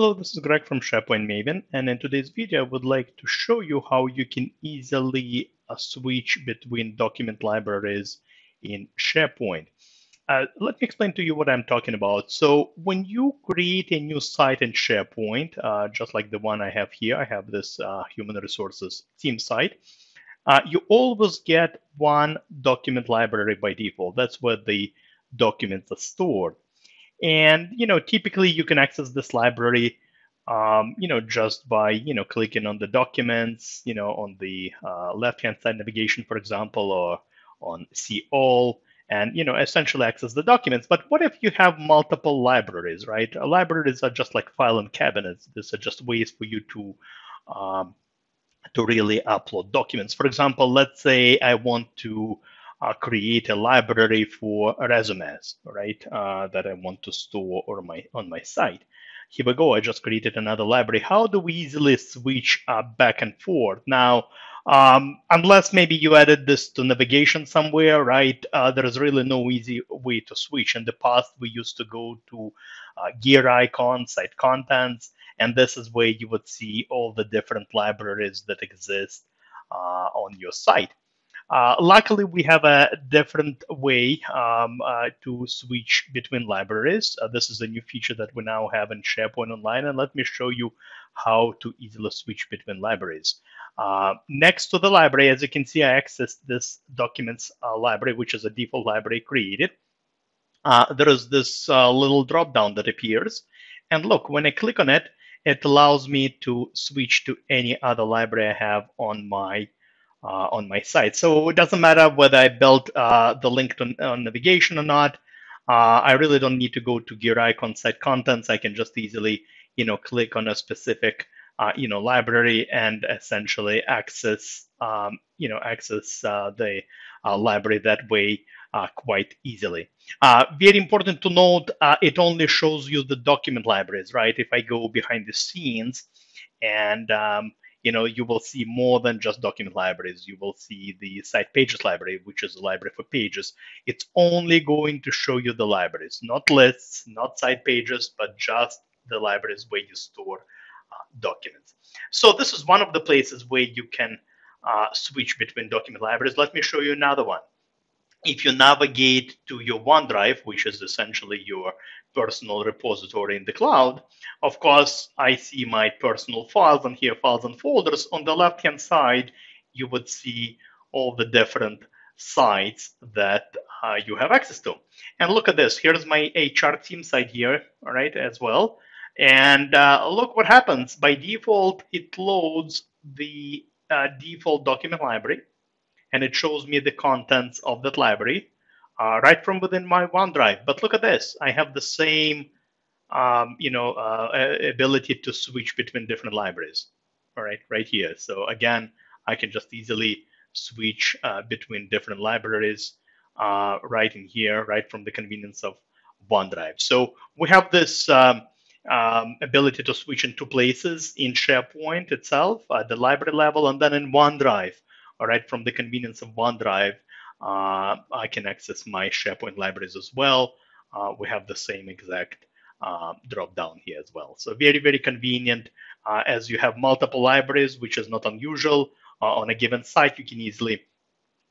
Hello, this is Greg from SharePoint Maven, and in today's video, I would like to show you how you can easily uh, switch between document libraries in SharePoint. Uh, let me explain to you what I'm talking about. So when you create a new site in SharePoint, uh, just like the one I have here, I have this uh, human resources team site, uh, you always get one document library by default. That's where the documents are stored. And you know, typically you can access this library, um, you know, just by you know clicking on the documents, you know, on the uh, left-hand side navigation, for example, or on See All, and you know, essentially access the documents. But what if you have multiple libraries, right? Uh, libraries are just like file and cabinets. These are just ways for you to um, to really upload documents. For example, let's say I want to create a library for resumes, right? Uh, that I want to store on my on my site. Here we go. I just created another library. How do we easily switch uh, back and forth? Now, um, unless maybe you added this to navigation somewhere, right? Uh, there is really no easy way to switch. In the past, we used to go to uh, gear icon, site contents, and this is where you would see all the different libraries that exist uh, on your site. Uh, luckily, we have a different way um, uh, to switch between libraries. Uh, this is a new feature that we now have in SharePoint Online, and let me show you how to easily switch between libraries. Uh, next to the library, as you can see, I accessed this documents uh, library, which is a default library created. There is this little drop down that appears. And look, when I click on it, it allows me to switch to any other library I have on my uh, on my site. So it doesn't matter whether I built uh, the link to on navigation or not. Uh, I really don't need to go to gear icon site contents. I can just easily, you know, click on a specific, uh, you know, library and essentially access, um, you know, access uh, the uh, library that way quite easily. very important to note, it only shows you the document libraries, right? If I go behind the scenes and um, you know, you will see more than just document libraries. You will see the site pages library, which is a library for pages. It's only going to show you the libraries, not lists, not site pages, but just the libraries where you store uh, documents. So this is one of the places where you can uh, switch between document libraries. Let me show you another one if you navigate to your OneDrive, which is essentially your personal repository in the cloud, of course, I see my personal files and here files and folders. On the left-hand side, you would see all the different sites that uh, you have access to. And look at this. Here's my HR team site here, right, as well. And uh, look what happens. By default, it loads the uh, default document library and it shows me the contents of that library uh, right from within my OneDrive. But look at this, I have the same um, you know, uh, ability to switch between different libraries, all right, right here. So again, I can just easily switch uh, between different libraries uh, right in here, right from the convenience of OneDrive. So we have this um, um, ability to switch in two places in SharePoint itself, at the library level, and then in OneDrive right, from the convenience of OneDrive, uh, I can access my SharePoint libraries as well. Uh, we have the same exact uh, drop down here as well. So very, very convenient uh, as you have multiple libraries, which is not unusual uh, on a given site. You can easily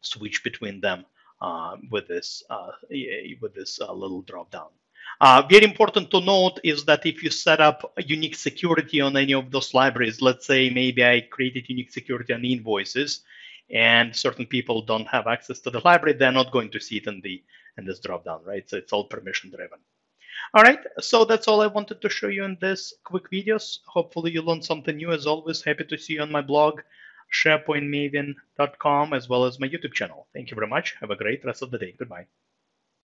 switch between them uh, with this with this little drop down. Uh, very important to note is that if you set up unique security on any of those libraries, let's say maybe I created unique security on invoices, and certain people don't have access to the library, they're not going to see it in the in this dropdown, right? So it's all permission driven. All right, so that's all I wanted to show you in this quick videos. Hopefully you learned something new. As always, happy to see you on my blog, sharepointmaven.com, as well as my YouTube channel. Thank you very much. Have a great rest of the day. Goodbye.